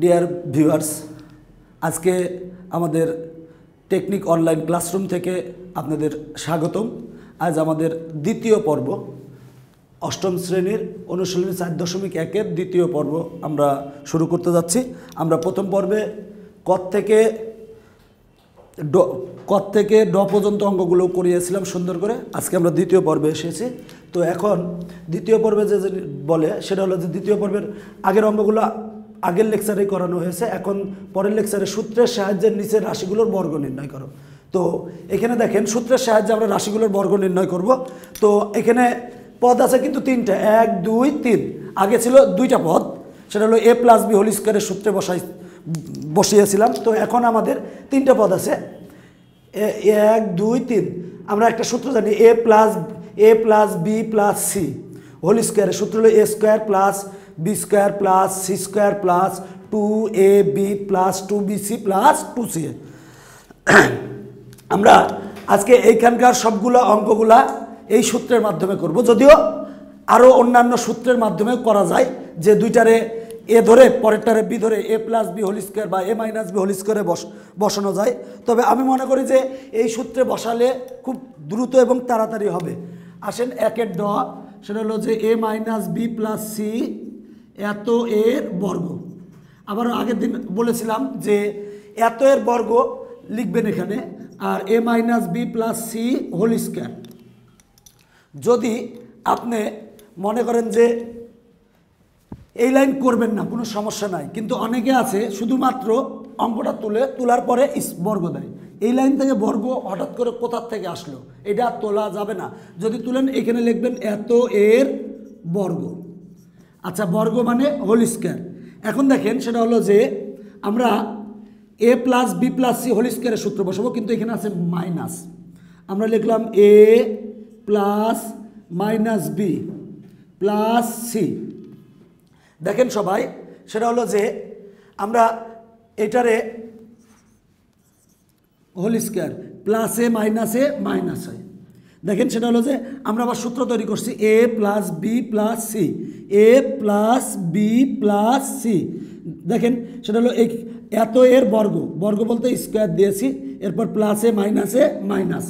Dear viewers আজকে আমাদের technique online classroom থেকে আপনাদের স্বাগতম। আজ আমাদের দ্বিতীয় পর্ব, অষ্টম শ্রেণির অনুশীলনী চার দশমিক একের দ্বিতীয় পর্ব আমরা শুরু করতে যাচ্ছি। আমরা প্রথম পর্বে কত থেকে ড, কত থেকে ড পর্যন্ত অঙ্কগুলো করিয়েছিলাম সুন্দর করে, আজকে আমরা দ্বিতীয় পর্বে এসেছি। তো এখন দ্বিতীয় পর্বে যে বলে, সেটা হলো যে দ্বিতীয় পর্বের আগের অঙ্কগুলো আগের লেকচারেই করানো হয়েছে, এখন পরের লেকচারে সূত্রের সাহায্যের নিচের রাশিগুলোর বর্গ নির্ণয় করো। তো এখানে দেখেন, সূত্রের সাহায্যে আমরা রাশিগুলোর বর্গ নির্ণয় করব। তো এখানে পদ আছে কিন্তু তিনটা, এক, দুই, তিন। আগে ছিল দুইটা পদ, সেটা হলো এ প্লাস বি হোল স্কোয়ারের সূত্রে বসাই, বসিয়েছিলাম। তো এখন আমাদের তিনটা পদ আছে এক, দুই, তিন। আমরা একটা সূত্র জানি, A plus A plus B plus C. Whole স্কোয়ারের সূত্র হলো A square plus B square plus C square plus two A B plus two B C plus two C আমরা আজকে এইখানকার সবগুলো অঙ্কগুলা এই সূত্রের মাধ্যমে করব। যদিও আরও অন্যান্য সূত্রের মাধ্যমে করা যায় যে দুইটারে এ ধরে পরেরটারে বি ধরে A plus B whole square বা এ মাইনাস বি হোল স্কোয়ারে বস বসানো যায়। তবে আমি মনে করি যে এই সূত্রে বসালে খুব দ্রুত এবং তাড়াতাড়ি হবে। আসেন একের ড, সেটা হলো যে A minus B plus C এত এর বর্গ। আবার আগের দিন বলেছিলাম যে এত এর বর্গ লিখবেন এখানে, আর A minus B plus C whole square. যদি আপনি মনে করেন যে এই লাইন করবেন না, কোনো সমস্যা নাই। কিন্তু অনেকে আছে, শুধুমাত্র অঙ্কটা তুলে, তোলার পরে বর্গ দেয়। এই লাইন থেকে বর্গ হঠাৎ করে কোথার থেকে আসলো? এটা তোলা যাবে না। যদি তুলেন, এখানে লিখবেন এত এর বর্গ। আচ্ছা বর্গ মানে হোল স্কোয়ার এখন দেখেন, সেটা হলো যে আমরা A plus B plus C whole স্কোয়ারের সূত্র বসাবো, কিন্তু এখানে আছে মাইনাস আমরা লিখলাম A plus minus B plus C দেখেন সবাই, সেটা হলো যে আমরা এটারে হোল স্কোয়ার প্লাসে মাইনাসে মাইনাস হয়। দেখেন সেটা হলো যে আমরা আবার সূত্র তৈরি করছি A plus B plus C A plus B plus C দেখেন সেটা হলো এই এত এর বর্গ। বর্গ বলতে স্কোয়ার দিয়েছি, এরপর প্লাসে মাইনাসে মাইনাস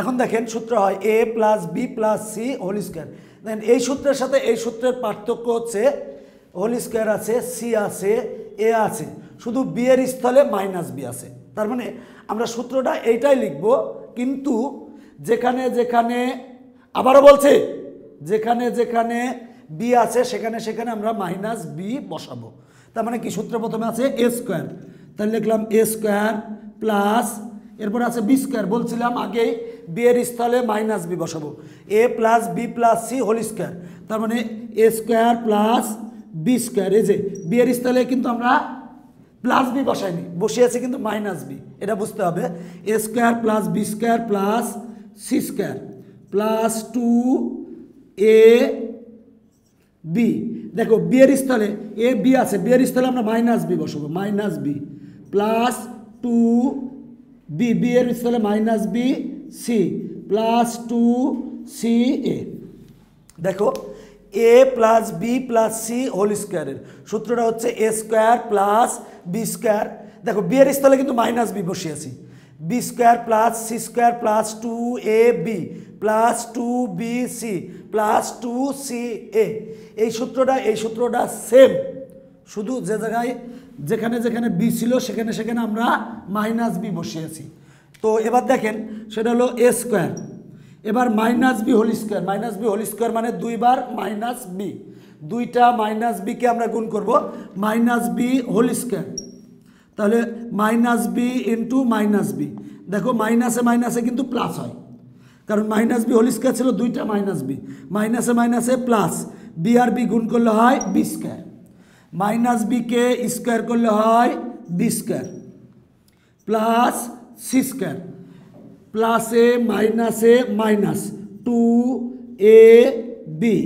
এখন দেখেন সূত্র হয় A plus B plus C whole square দেখেন এই সূত্রের সাথে এই সূত্রের পার্থক্য হচ্ছে হোল স্কোয়ার আছে সি আছে এ আছে। শুধু বি এর স্থলে মাইনাস বি আছে। তার মানে আমরা সূত্রটা এইটাই লিখব, কিন্তু যেখানে যেখানে, আবারও বলছে, যেখানে যেখানে বি আছে, সেখানে সেখানে আমরা মাইনাস বি বসাবো। তার মানে কি সূত্র প্রথমে আছে এ স্কোয়ার তাহলে লিখলাম এ স্কোয়ার প্লাস এরপর আছে বি স্কোয়ার বলছিলাম আগে বি এর স্থলে মাইনাস বি বসাবো। A plus B plus C whole square তার মানে A square plus B square এই যে বি এর স্থলে কিন্তু আমরা প্লাস বি বসাইনি। বসিয়েছি কিন্তু মাইনাস বি এটা বুঝতে হবে। A square plus B square plus C square plus two A B দেখো বি এর স্থলে এ বি আছে। বি এর স্থলে আমরা মাইনাস বি বসাবো। Minus B plus two B B এর স্থলে minus B C plus two C A দেখো A plus B plus C whole স্কোয়ারের সূত্রটা হচ্ছে A square plus B square দেখো বি এর স্থলে কিন্তু মাইনাস বি বসিয়েছি। B square plus C square plus two A B plus two B C plus two C A এই সূত্রটা এই সূত্রটা সেম শুধু যে জায়গায়, যেখানে যেখানে বি ছিল, সেখানে সেখানে আমরা মাইনাস বি বসিয়েছি। তো এবার দেখেন, সেটা হলো এ স্কোয়ার এবার minus B whole square minus B whole square মানে দুইবার মাইনাস বি দুইটা মাইনাস বিকে আমরা গুণ করব। মাইনাস বি হোল স্কোয়ার তাহলে minus B into minus B দেখো মাইনাসে মাইনাসে কিন্তু প্লাস হয়। কারণ মাইনাস বি হোল স্কোয়ার ছিল, দুইটা মাইনাস বি মাইনাসে মাইনাসে প্লাস বি আর বি গুণ করলে হয় বি স্কোয়ার মাইনাস বিকে স্কোয়ার করলে হয় B square plus C square প্লাসে মাইনাসে minus two A B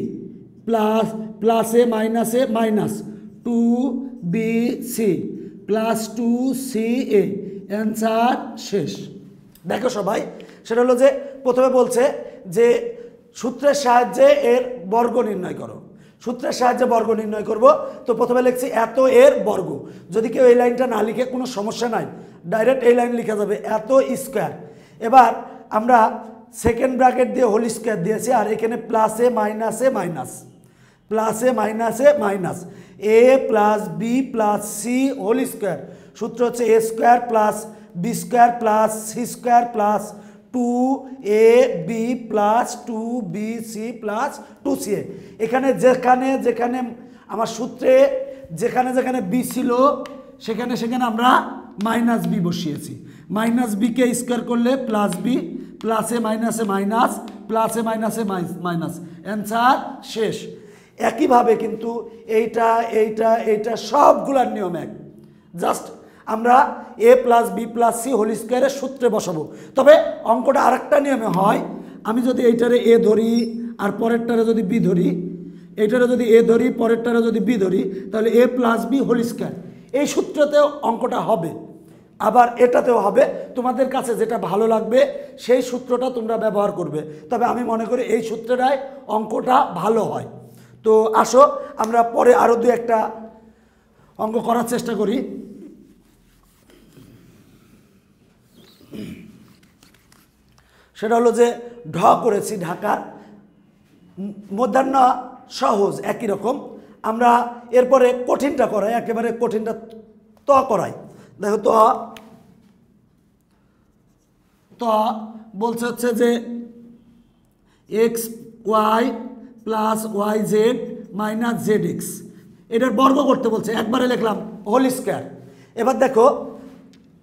plus প্লাসে মাইনাসে minus two B C plus two C A answer শেষ। দেখো সবাই, সেটা হলো যে প্রথমে বলছে যে সূত্রের সাহায্যে এর বর্গ নির্ণয় করো। সূত্রের সাহায্যে বর্গ নির্ণয় করব, তো প্রথমে লিখছি এত এর বর্গ। যদি কেউ এই লাইনটা না লিখে, কোনো সমস্যা নাই ডাইরেক্ট এই লাইন লিখা যাবে, এত স্কোয়ার এবার আমরা সেকেন্ড ব্র্যাকেট দিয়ে হোল স্কোয়ার দিয়েছি, আর এখানে প্লাসে মাইনাসে মাইনাস প্লাসে মাইনাসে minus. A plus B plus C whole square. সূত্র হচ্ছে A square plus B square plus C square plus two A B plus two B C plus two C A. এখানে যেখানে যেখানে আমার সূত্রে যেখানে যেখানে বি ছিল, সেখানে সেখানে আমরা মাইনাস বি বসিয়েছি। মাইনাস বিকে স্কোয়ার করলে প্লাস বি, প্লাসে মাইনাসে মাইনাস, প্লাসে মাইনাসে মাইনাস। অ্যান্সার শেষ। একইভাবে কিন্তু এইটা এইটা এইটা সবগুলার নিয়ম এক। জাস্ট আমরা A plus B plus C whole স্কোয়ারের সূত্রে বসাবো। তবে অঙ্কটা আরেকটা নিয়মে হয়, আমি যদি এইটারে এ ধরি আর পরেরটারে যদি বি ধরি, এইটারে যদি এ ধরি, পরেরটারে যদি বি ধরি, তাহলে A plus B whole square. এই সূত্রতেও অঙ্কটা হবে। আবার এটাতেও হবে। তোমাদের কাছে যেটা ভালো লাগবে, সেই সূত্রটা তোমরা ব্যবহার করবে। তবে আমি মনে করি এই সূত্রটাই অঙ্কটা ভালো হয়। তো আসো, আমরা পরে আরও দু একটা অঙ্ক করার চেষ্টা করি। সেটা হলো যে, ঢ করেছি ঢাকার। মধ্যাহ্ন সহজ, একই রকম। আমরা এরপরে কঠিনটা করাই, একেবারে কঠিনটা ত করাই। দেখো তো, ত বলছে হচ্ছে যে X Y plus Y Z minus Z X. এটার বর্গ করতে বলছে, একবারে লিখলাম, হোল স্কোয়ার। এবার দেখো,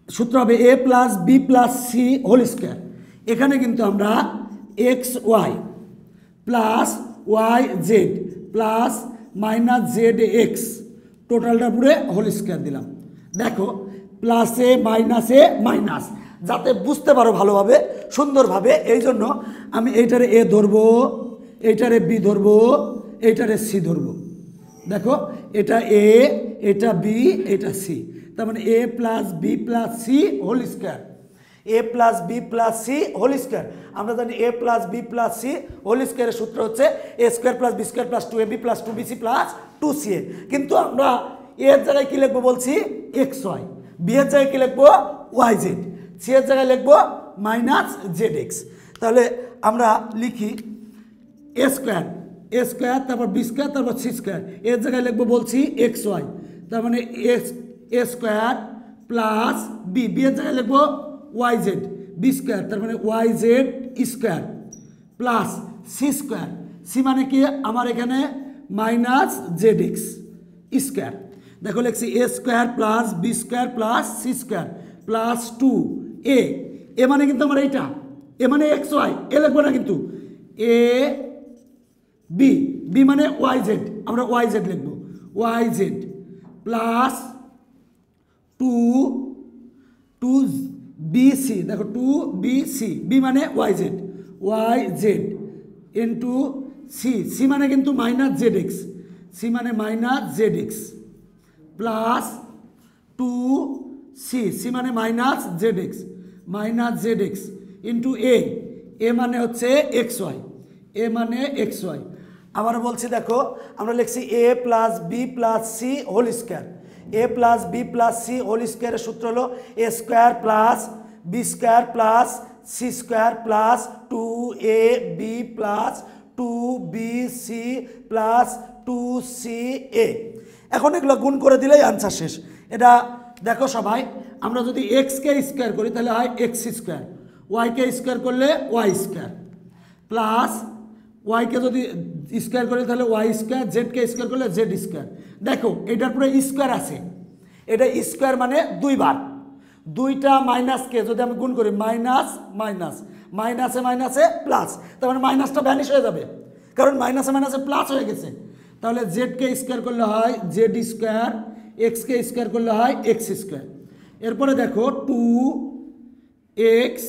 সূত্র হবে A plus B plus C, whole square. এখানে কিন্তু আমরা X Y plus Y Z plus minus Z X, টোটালটা পুরে হোল স্কোয়ার দিলাম। দেখো, প্লাসে মাইনাসে মাইনাস, যাতে বুঝতে পারো ভালোভাবে, সুন্দরভাবে এই জন্য আমি এইটারে এ ধরবো। এইটারে বি ধরবো এইটারে সি ধরবো। দেখো, এটা এ, এটা বি, এটা সি। তার মানে A plus B plus C whole square. A plus B plus C whole square. আমরা জানি A plus B plus C whole স্কোয়ারের সূত্র হচ্ছে A square plus B square plus two A B plus two B C plus two C A. কিন্তু আমরা এর জায়গায় কী লিখব বলছি? X Y. বি এর জায়গায় কী লিখব? Y Z. সি এর জায়গায় লিখব মাইনাস জেড এক্স। তাহলে আমরা লিখি এ স্কোয়ার এ স্কোয়ার তারপর বি স্কোয়ার তারপর সি স্কোয়ার এর জায়গায় লিখব বলছি এক্স ওয়াই তার মানে X A square plus B B এর জায়গায় লিখব ওয়াই জেড বি স্কোয়ার তার মানে Y Z square plus C square C মানে কি? আমার এখানে মাইনাস জেড এক্স স্কোয়ার দেখো লিখছি A square plus B square plus C square plus two A A মানে কিন্তু আমার এইটা। এ মানে এক্স ওয়াই এ লিখব না কিন্তু। এ বি বি মানে ওয়াই জেড আমরা ওয়াই জেড লিখব। Y Z plus two two B C দেখো টু বি সি বি মানে Y Z Y Z into C C মানে কিন্তু মাইনাস জেড এক্স সি মানে minus Z X plus two C C মানে minus Z X minus Z X into A A মানে হচ্ছে x Y A মানে x Y আবার বলছি, দেখো, আমরা লিখছি A plus B plus C whole square A plus B plus C whole স্কোয়ারের সূত্র হলো A square plus B square plus C square plus two A B plus two B C plus two C A এখন এগুলো গুণ করে দিলেই answer শেষ। এটা দেখো সবাই, আমরা যদি এক্সকে স্কোয়ার করি, তাহলে হয় এক্স স্কোয়ার ওয়াইকে স্কোয়ার করলে ওয়াই স্কোয়ার প্লাস ওয়াইকে যদি স্কোয়ার করি, তাহলে ওয়াই স্কোয়ার জেডকে স্কোয়ার করলে জেড স্কোয়ার দেখো, এটার পরে স্কোয়ার আছে। এটা স্কোয়ার মানে দুইবার। দুইটা মাইনাসকে যদি আমি গুণ করি মাইনাস মাইনাস মাইনাসে মাইনাসে প্লাস তার মানে মাইনাসটা ভ্যানিশ হয়ে যাবে। কারণ মাইনাসে মাইনাসে প্লাস হয়ে গেছে। তাহলে জেডকে স্কোয়ার করলে হয় জেড স্কোয়ার এক্সকে স্কোয়ার করলে হয় এক্স স্কোয়ার এরপরে দেখো টু এক্স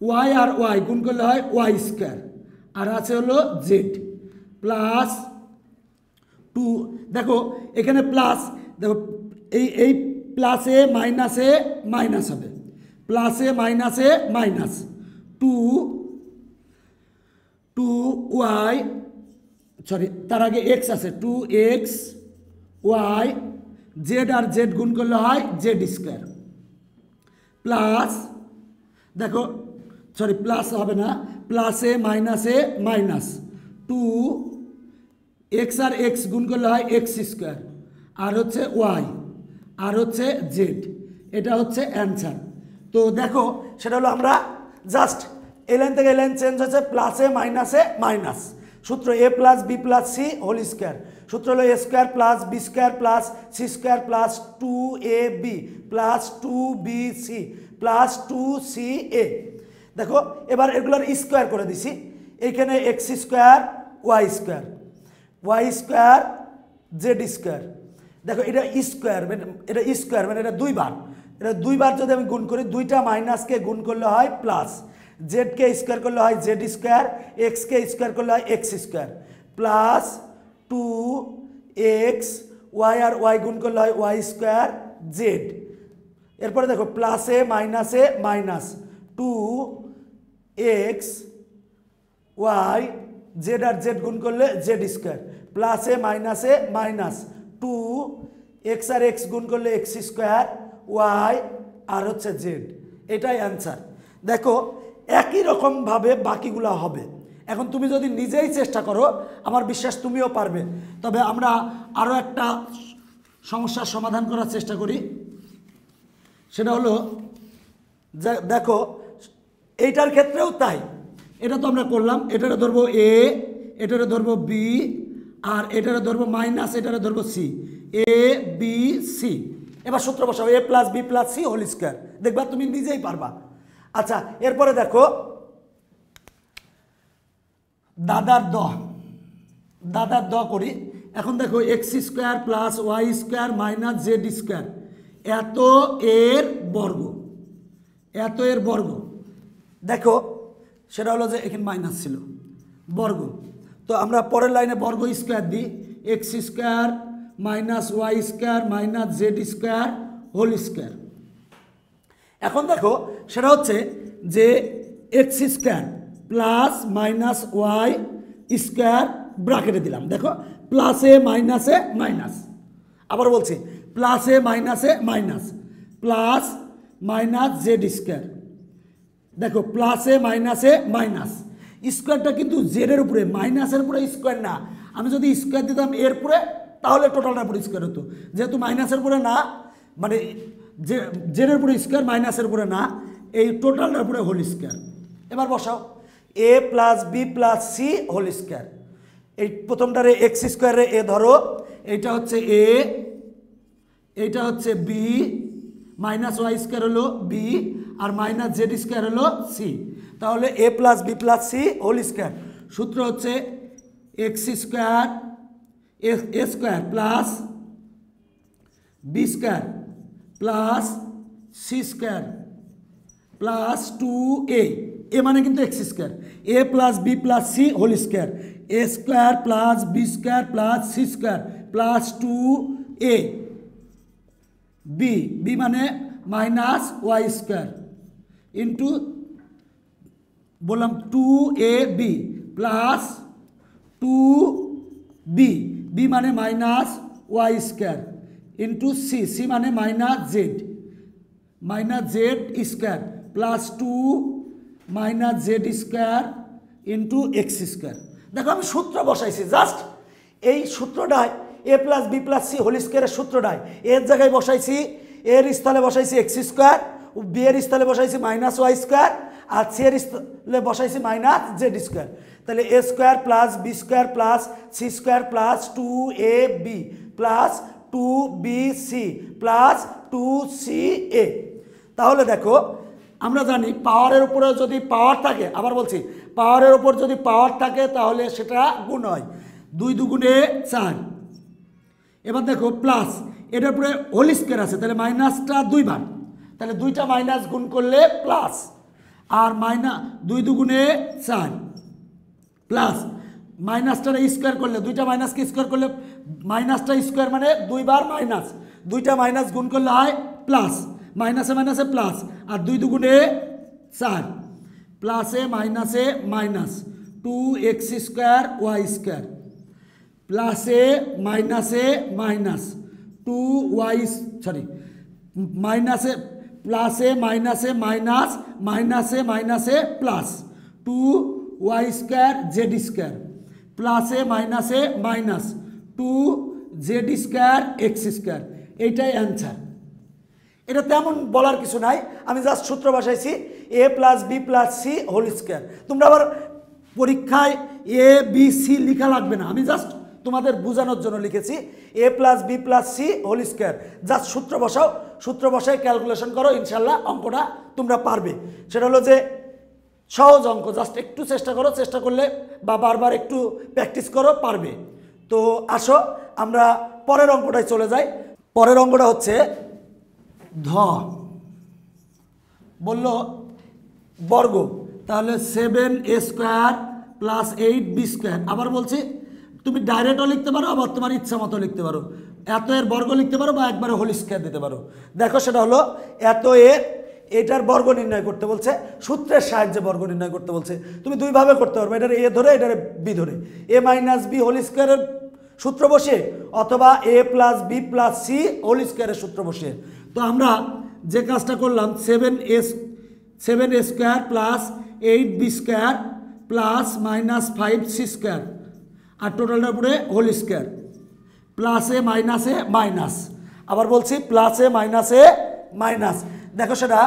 ওয়াই আর ওয়াই গুণ করলে হয় ওয়াই স্কোয়ার আর আছে হলো জেড প্লাস টু দেখো, এখানে প্লাস দেখো, এই এই প্লাসে মাইনাসে মাইনাস হবে। প্লাসে মাইনাসে minus two two Y sorry তার আগে এক্স আছে। টু এক্স ওয়াই জেড আর জেড গুণ করলে হয় জেড স্কোয়ার প্লাস দেখো সরি প্লাস হবে না। প্লাসে মাইনাসে মাইনাস টু এক্স আর এক্স গুণ করলে হয় এক্স স্কোয়ার আর হচ্ছে ওয়াই আর হচ্ছে জেড এটা হচ্ছে অ্যান্সার তো দেখো, সেটা হলো আমরা জাস্ট এই লাইন থেকে এই লাইন চেঞ্জ হচ্ছে প্লাসে মাইনাসে মাইনাস সূত্র A plus B plus C whole square সূত্র হলো A square plus B square plus C square plus two A B plus two B C plus two C A দেখো, এবার এগুলোর স্কোয়ার করে দিছি। এইখানে X square Y square Y square Z square দেখো, এটা স্কোয়ার মানে এটা স্কোয়ার মানে এটা দুইবার। এটা দুইবার যদি আমি গুণ করি, দুইটা মাইনাসকে গুণ করলে হয় প্লাস জেডকে স্কোয়ার করলে হয় জেড স্কোয়ার এক্সকে স্কোয়ার করলে হয় X square plus two X Y আর ওয়াই গুণ করলে হয় ওয়াই স্কোয়ার জেড এরপরে দেখো প্লাসে মাইনাসে minus two X Y Z আর জেড গুণ করলে জেড স্কোয়ার প্লাসে মাইনাসে মাইনাস টু এক্স আর এক্স গুণ করলে এক্স স্কোয়ার ওয়াই আর হচ্ছে জেড এটাই অ্যান্সার দেখো, একই রকমভাবে বাকিগুলো হবে। এখন তুমি যদি নিজেই চেষ্টা করো, আমার বিশ্বাস তুমিও পারবে। তবে আমরা আরও একটা সমস্যার সমাধান করার চেষ্টা করি। সেটা হলো দেখো এইটার ক্ষেত্রেও তাই। এটা তো আমরা করলাম, এটারে ধরবো এ এটারে ধরবো বি আর এটারে ধরবো মাইনাস এটারে ধরবো সি এ বি সি এবার সূত্র বসাবো A plus B plus C whole square দেখবা তুমি নিজেই পারবা। আচ্ছা এরপরে দেখো, দাদার দ। দাদার দ করি। এখন দেখো X square plus Y square minus Z square এত এর বর্গ। এত এর বর্গ। দেখো, সেটা হলো যে এখানে মাইনাস ছিল, বর্গ। তো আমরা পরের লাইনে বর্গ স্কোয়ার দিই X square minus Y square minus Z square whole square এখন দেখো, সেটা হচ্ছে যে X square plus minus Y square ব্রাকেটে দিলাম। দেখো প্লাসে মাইনাসে মাইনাস আবার বলছি প্লাসে মাইনাসে minus plus minus Z square দেখো প্লাসে মাইনাসে মাইনাস স্কোয়ারটা কিন্তু জেডের উপরে মাইনাসের উপরে স্কোয়ার না। আমি যদি স্কোয়ার দিতাম এর উপরে তাহলে টোটালটার উপরে স্কোয়ার হতো। যেহেতু মাইনাসের উপরে না মানে যে জেডের উপরে স্কোয়ার মাইনাসের উপরে না, এই টোটালটার উপরে হোল স্কোয়ার এবার বসাও। A plus B plus C whole square এই প্রথমটারে এক্স স্কোয়ারে এ ধরো, এইটা হচ্ছে এ এইটা হচ্ছে বি মাইনাস ওয়াই স্কোয়ার হলো বি আর মাইনাস জেড স্কোয়ার হলো সি তাহলে A plus B plus C whole square সূত্র হচ্ছে X square A square plus B square plus C square plus two A A মানে কিন্তু X square A plus B plus C whole square A square plus B square plus C square plus two A B B মানে minus Y square into বললাম two A B plus two B B মানে minus Y square into C C মানে minus Z minus Z square plus two minus Z square into X square দেখো, আমি সূত্র বসাইছি। Just এই সূত্রটায় A plus B plus C whole স্কোয়ারের সূত্রটায় এর জায়গায় বসাইছি এর স্থলে বসাইছি এক্স স্কোয়ার বি এর স্থলে বসাইছি মাইনাস ওয়াই স্কোয়ার আর সি এর স্থলে বসাইছি মাইনাস জেড স্কোয়ার। তাহলে A square plus B square plus C square plus two A B plus two B C plus two C A. তাহলে দেখো, আমরা জানি পাওয়ারের উপরে যদি পাওয়ার থাকে, আবার বলছি, পাওয়ারের উপর যদি পাওয়ার থাকে তাহলে সেটা গুণ হয় দুই দুগুণে চার। এবার দেখো, প্লাস এটার উপরে হোল স্কোয়ার আছে, তাহলে মাইনাসটা দুইবার তাহলে দুইটা মাইনাস গুণ করলে প্লাস আর মাইনা দুই দুগুণে চার। প্লাস মাইনাসটা স্কোয়ার করলে, দুইটা মাইনাসকে স্কোয়ার করলে মাইনাসটা স্কোয়ার মানে দুইবার মাইনাস দুইটা মাইনাস গুণ করলে হয় প্লাস মাইনাসে মাইনাসে প্লাস আর দুই দুগুণে চার। প্লাসে মাইনাসে minus two X square Y square প্লাসে মাইনাসে মাইনাস টু ওয়াই সরি মাইনাসে প্লাসে মাইনাসে মাইনাস মাইনাসে মাইনাসে plus two Y square Z square প্লাসে মাইনাসে minus two Z square X square এইটাই অ্যান্সার এটা তেমন বলার কিছু নাই। আমি জাস্ট সূত্র বসাইছি A plus B plus C whole square তোমরা আবার পরীক্ষায় এ বি সি লেখা লাগবে না। আমি জাস্ট তোমাদের বোঝানোর জন্য লিখেছি A plus B plus C whole square just সূত্র বসাও। সূত্র বসায় ক্যালকুলেশন করো ইনশাল্লাহ অঙ্কটা তোমরা পারবে। সেটা হলো যে সহজ অঙ্ক জাস্ট একটু চেষ্টা করো, চেষ্টা করলে বা বারবার একটু প্র্যাকটিস করো, পারবে। তো আসো, আমরা পরের অঙ্কটায় চলে যাই। পরের অঙ্কটা হচ্ছে ধ। বলল বর্গ। তাহলে seven A square plus eight B square আবার বলছি তুমি ডাইরেক্টও লিখতে পারো, আবার তোমার ইচ্ছা মতো লিখতে পারো। এত এর বর্গ লিখতে পারো বা একবারে হোল স্কোয়ার দিতে পারো। দেখো সেটা হলো, এত এর এটার বর্গ নির্ণয় করতে বলছে, সূত্রের সাহায্যে বর্গ নির্ণয় করতে বলছে। তুমি দুইভাবে করতে পারবে, এটার এ ধরে, এটার বি ধরে। এ মাইনাস বি হোল স্কোয়ারের সূত্র বসে অথবা A plus B plus C whole স্কোয়ারের সূত্র বসে তো আমরা যে কাজটা করলাম seven S seven A square plus eight B square plus minus five C square আর টোটালটার উপরে হোল স্কোয়ার প্লাসে মাইনাসে মাইনাস আবার বলছি প্লাসে মাইনাসে মাইনাস দেখো সেটা,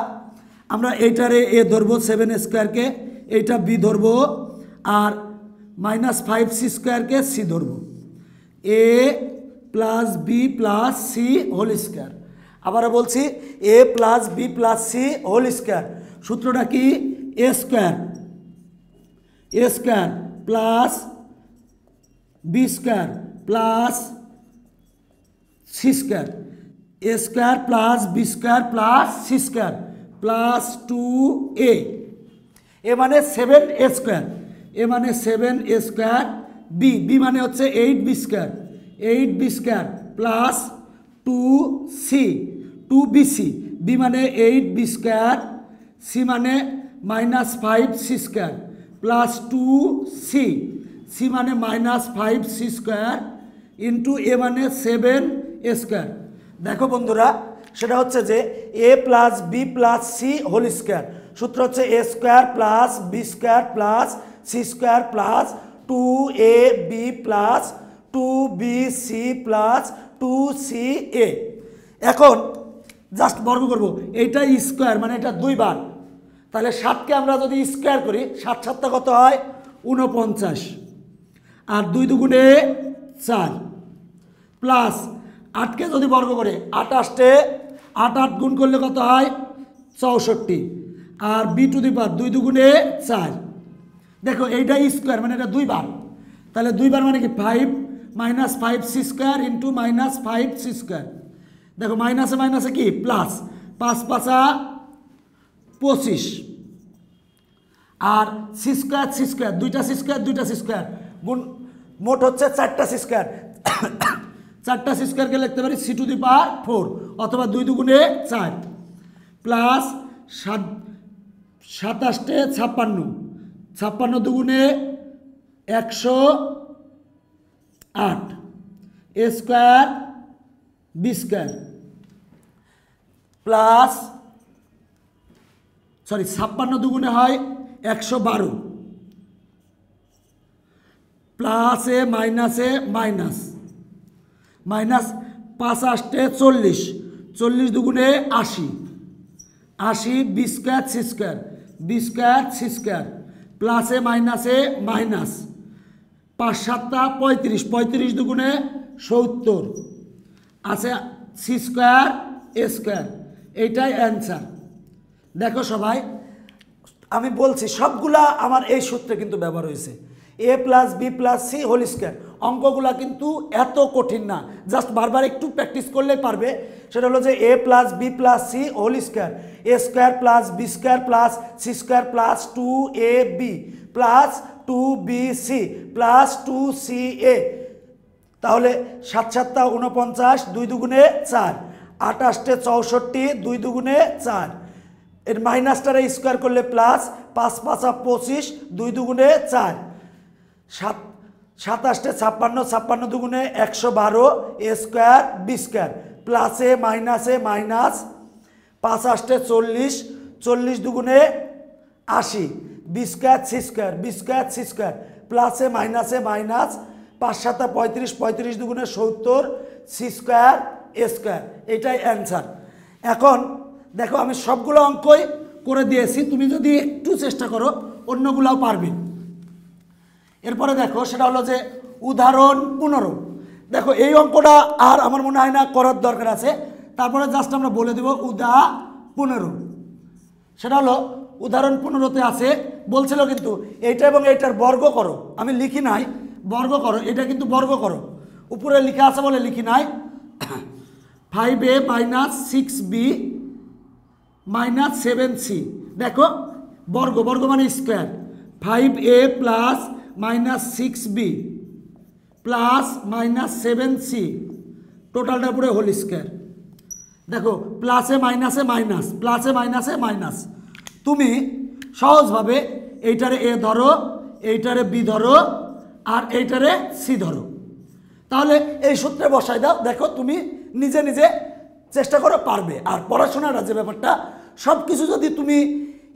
আমরা এইটারে এ ধরবো সেভেন স্কোয়ারকে এইটা বি ধরবো, আর মাইনাস ফাইভ সি স্কোয়ারকে সি ধরবো। A plus B plus C whole square আবার বলছি A plus B plus C whole square সূত্রটা কি? A square A square plus B square plus C square A square plus B square plus C square plus two A A মানে seven এ square এ মানে seven A square B B মানে হচ্ছে eight B square eight B square plus two C two B C B মানে eight B square C মানে minus five C square plus two C C মানে minus five C square into A মানে seven এ square দেখো বন্ধুরা, সেটা হচ্ছে যে A plus B plus C whole square সূত্র হচ্ছে A square plus B square plus C square plus two A B plus two B C plus two C A এখন just বর্গ করব, এইটা স্কোয়ার মানে এটা দুইবার। তাহলে সাতকে আমরা যদি স্কোয়ার করি, সাত সাতটা কত হয়? উনপঞ্চাশ আর দুই দুগুণে চার। প্লাস আটকে যদি বর্গ করে, আট আষ্টে আট আট গুণ করলে কত হয়? চৌষট্টি। আর বি টু দি পার দুই দুগুণে চার। দেখো, এইটা স্কোয়ার মানে এটা দুইবার তাহলে দুইবার মানে কি? Five minus five C square into minus five C square. দেখো, মাইনাসে মাইনাসে কি? প্লাস পাঁচ পাঁচা পঁচিশ। আর সি স্কোয়ার সি স্কোয়ার, দুইটা সি স্কোয়ার, দুইটা সি স্কোয়ার গুণ মোট হচ্ছে চারটা সি স্কোয়ার চারটা সি স্কোয়ারকে লিখতে পারি C to the power four অথবা দুই দুগুণে চার প্লাস সাত, সাতাশটে ছাপ্পান্ন। ছাপ্পান্ন দুগুণে একশো আট। A square B square plus sorry ছাপ্পান্ন দুগুণে হয় একশো বারো। প্লাসে মাইনাসে মাইনাস। মাইনাস পাঁচ আষ্টে চল্লিশ। চল্লিশ দুগুণে আশি। আশি B square, C square. B square, C square. প্লাসে মাইনাসে মাইনাস। পাঁচ সাতটা পঁয়ত্রিশ। পঁয়ত্রিশ দুগুণে সত্তর। আছে সি স্কোয়ার, এ স্কোয়ার। এইটাই অ্যান্সার। দেখো সবাই, আমি বলছি সবগুলা আমার এই সূত্রে কিন্তু ব্যবহার হয়েছে। A plus B plus C whole square অঙ্কগুলা কিন্তু এত কঠিন না। জাস্ট বারবার একটু প্র্যাকটিস করলে পারবে। সেটা হলো যে A plus B plus C whole square A square plus B square plus C square plus two A B plus two B C plus two C A তাহলে সাত সাতটা উনপঞ্চাশ দুই দুগুণে চার। আটাশটে চৌষট্টি, দুই দুগুণে চার। এর মাইনাসটারে স্কোয়ার করলে প্লাস পাঁচ পাঁচা পঁচিশ, দুই দুগুণে চার। সাত, সাতাশটে ছাপ্পান্ন ছাপ্পান্ন দুগুণে একশো বারো, এ স্কোয়ার, বি স্কোয়ার। প্লাসে, মাইনাসে, মাইনাস পাঁচ আষ্টে চল্লিশ চল্লিশ দুগুণে আশি। B square, C square, B square, C square. প্লাসে, মাইনাসে, মাইনাস পাঁচ সাতা পঁয়ত্রিশ পঁয়ত্রিশ দুগুণে সত্তর, সি স্কোয়ার, এ স্কোয়ার। এটাই অ্যান্সার। এখন দেখো আমি সবগুলো অঙ্কই করে দিয়েছি, তুমি যদি একটু চেষ্টা করো, অন্যগুলাও পারবে। এরপরে দেখো, সেটা হলো যে উদাহরণ পনেরো। দেখো, এই অঙ্কটা আর আমার মনে হয় না করার দরকার আছে। তারপরে জাস্ট আমরা বলে দেব উদা পনেরো। সেটা হলো, উদাহরণ পনেরোতে আছে, বলছিল কিন্তু, এইটা এবং এইটার বর্গ করো। আমি লিখি নাই, বর্গ করো, এটা কিন্তু বর্গ করো। উপরে লেখা আছে বলে লিখি নাই। Five A minus six B minus seven C দেখো, বর্গ বর্গ মানে square five A plus minus six B plus minus seven C টোটালটা পুরো হোল স্কোয়ার দেখো প্লাসে মাইনাসে মাইনাস প্লাসে মাইনাসে মাইনাস তুমি সহজভাবে এইটারে এ ধরো, এইটারে বি ধরো, আর এইটারে সি ধরো। তাহলে এই সূত্রে বসাই দাও, দেখো তুমি নিজে নিজে চেষ্টা করে পারবে। আর পড়াশোনাটা যে ব্যাপারটা সব কিছু যদি তুমি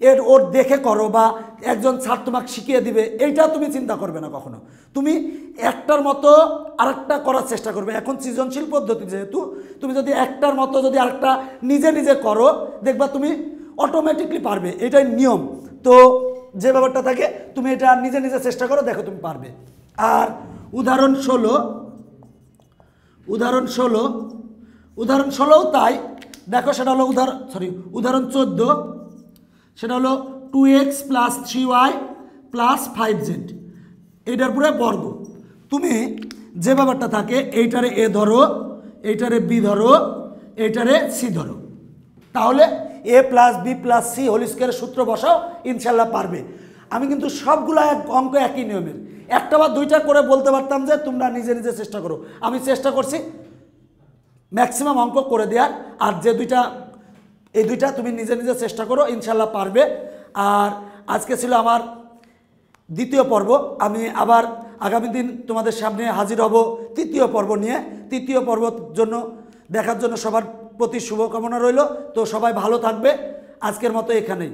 এর ওর দেখে করো বা একজন ছাত্র তোমাকে শিখিয়ে দিবে, এইটা তুমি চিন্তা করবে না কখনো। তুমি একটার মতো আরেকটা করার চেষ্টা করবে। এখন সৃজনশীল পদ্ধতি যেহেতু, তুমি যদি একটার মতো যদি আরেকটা নিজে নিজে করো, দেখবা তুমি অটোমেটিকলি পারবে। এটাই নিয়ম। তো যে ব্যাপারটা থাকে, তুমি এটা নিজে নিজে চেষ্টা করো, দেখো তুমি পারবে। আর উদাহরণ ষোলো উদাহরণ ষোলো, উদাহরণ ষোলোও তাই। দেখো সেটা হলো উদাহরণ সরি উদাহরণ চোদ্দ। সেটা হলো two X plus three Y plus five Z এইটার পুরো বর্গ। তুমি যে ব্যাপারটা থাকে, এইটারে এ ধরো, এইটারে বি ধরো, এইটারে সি ধরো। তাহলে A plus B plus C whole স্কোয়ারের সূত্র বসাও ইনশাল্লাহ পারবে। আমি কিন্তু সবগুলো এক অঙ্ক একই নিয়মের। একটা বা দুইটা করে বলতে পারতাম যে তোমরা নিজে নিজে চেষ্টা করো। আমি চেষ্টা করছি ম্যাক্সিমাম অঙ্ক করে দেওয়ার আর যে দুইটা এই দুইটা তুমি নিজে নিজে চেষ্টা করো ইনশাল্লাহ পারবে। আর আজকে ছিল আমার দ্বিতীয় পর্ব। আমি আবার আগামী দিন তোমাদের সামনে হাজির হব তৃতীয় পর্ব নিয়ে। তৃতীয় পর্ব জন্য, দেখার জন্য সবার প্রতি শুভকামনা রইল। তো সবাই ভালো থাকবে। আজকের মতো এখানেই।